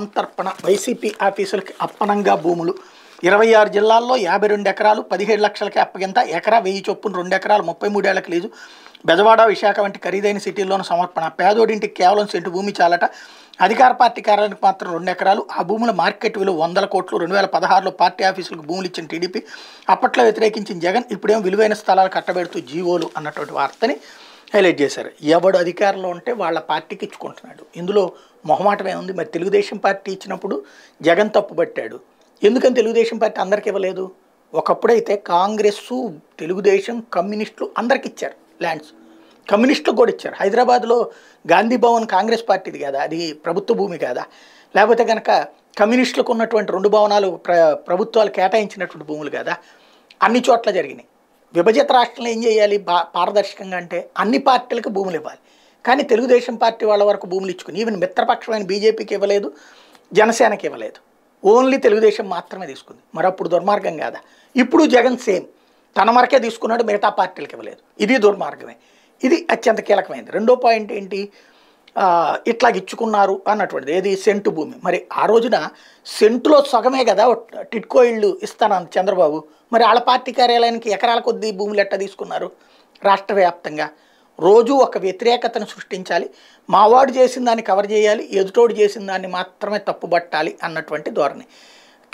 సంతర్పణ. వైసీపీ ఆఫీసులకి అప్పనంగా భూములు. ఇరవై ఆరు జిల్లాల్లో యాభై రెండు ఎకరాలు పదిహేడు లక్షలకి అప్పగింత ఎకరా వెయ్యి చొప్పున రెండు ఎకరాలు ముప్పై మూడేళ్ళకు లీజు. బెజవాడ విశాఖ వంటి ఖరీదైన సిటీల్లోనూ సమర్పణ. పేదోడింటికి కేవలం సెంటు భూమి చాలట. అధికార పార్టీ కార్యాలయానికి మాత్రం రెండు ఎకరాలు. ఆ భూముల మార్కెట్ విలువ వందల కోట్లు. రెండు వేల పదహారులో పార్టీ ఆఫీసులకు భూములు ఇచ్చిన టీడీపీ అప్పట్లో వ్యతిరేకించిన జగన్ ఇప్పుడేం విలువైన స్థలాలు కట్టబెడుతూ జీవోలు అన్నటువంటి వార్తని హైలైట్ చేశారు. ఎవడు అధికారంలో ఉంటే వాళ్ళ పార్టీకి ఇచ్చుకుంటున్నాడు. ఇందులో మొహమాటమే ఉంది మరి తెలుగుదేశం పార్టీ ఇచ్చినప్పుడు జగన్ తప్పుపట్టాడు ఎందుకని తెలుగుదేశం పార్టీ అందరికి ఇవ్వలేదు? ఒకప్పుడైతే కాంగ్రెస్ తెలుగుదేశం కమ్యూనిస్టులు అందరికి ఇచ్చారు ల్యాండ్స్ కమ్యూనిస్టులకు కూడా ఇచ్చారు. హైదరాబాద్లో గాంధీ భవన్ కాంగ్రెస్ పార్టీది కదా అది ప్రభుత్వ భూమి కాదా. లేకపోతే కనుక కమ్యూనిస్టులకు ఉన్నటువంటి రెండు భవనాలు ప్ర ప్రభుత్వాలు కేటాయించినటువంటి భూములు కదా అన్ని చోట్ల జరిగినాయి. విభజిత రాష్ట్రంలో ఏం చేయాలి? బా పారదర్శకంగా అంటే అన్ని పార్టీలకు భూములు ఇవ్వాలి. కానీ తెలుగుదేశం పార్టీ వాళ్ళ వరకు భూములు ఇచ్చుకుని ఈవెన్ మిత్రపక్షమైన బీజేపీకి ఇవ్వలేదు జనసేనకి ఇవ్వలేదు. ఓన్లీ తెలుగుదేశం మాత్రమే తీసుకుంది. మరి అప్పుడు దుర్మార్గం కాదా? ఇప్పుడు జగన్ సేమ్. తన వరకే తీసుకున్నాడు మిగతా పార్టీలకు ఇవ్వలేదు. ఇది దుర్మార్గమే. ఇది అత్యంత కీలకమైనది రెండో పాయింట్ ఏంటి? ఇట్లా ఇచ్చుకున్నారు అన్నటువంటిది. ఏది? సెంటు భూమి. మరి ఆ రోజున సెంటులో సగమే కదా టిట్కో ఇళ్ళు ఇస్తాను చంద్రబాబు. మరి వాళ్ళ పార్టీ కార్యాలయానికి ఎకరాల కొద్దీ భూములు ఎట్ట తీసుకున్నారు? రాష్ట్ర వ్యాప్తంగా. రోజు ఒక వ్యతిరేకతను సృష్టించాలి. మావాడు చేసిన దాన్ని కవర్ చేయాలి. ఎదుటోడు చేసిన దాన్ని మాత్రమే తప్పుబట్టాలి అన్నటువంటి ధోరణి.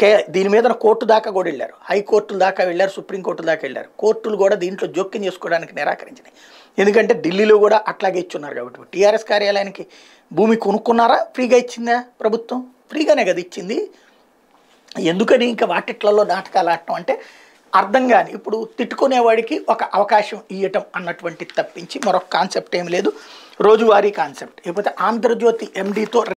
కే దీని మీద కోర్టు దాకా కూడా వెళ్ళారు. హైకోర్టుల దాకా వెళ్ళారు సుప్రీంకోర్టు దాకా వెళ్ళారు. కోర్టులు కూడా దీంట్లో జోక్యం చేసుకోవడానికి నిరాకరించినాయి. ఎందుకంటే ఢిల్లీలో కూడా అట్లాగే ఇచ్చున్నారు కాబట్టి. టీఆర్ఎస్ కార్యాలయానికి భూమి కొనుక్కున్నారా? ఫ్రీగా ఇచ్చిందా ప్రభుత్వం? ఫ్రీగానే కదా ఇచ్చింది. ఎందుకని ఇంకా వాటిట్లలో నాటకాలు ఆడటం అంటే అర్థం కాని ఇప్పుడు తిట్టుకునేవాడికి ఒక అవకాశం ఇవ్వటం అన్నటువంటి తప్పించి మరొక కాన్సెప్ట్ ఏం లేదు. రోజువారీ కాన్సెప్ట్. లేకపోతే ఆంధ్రజ్యోతి ఎండీతో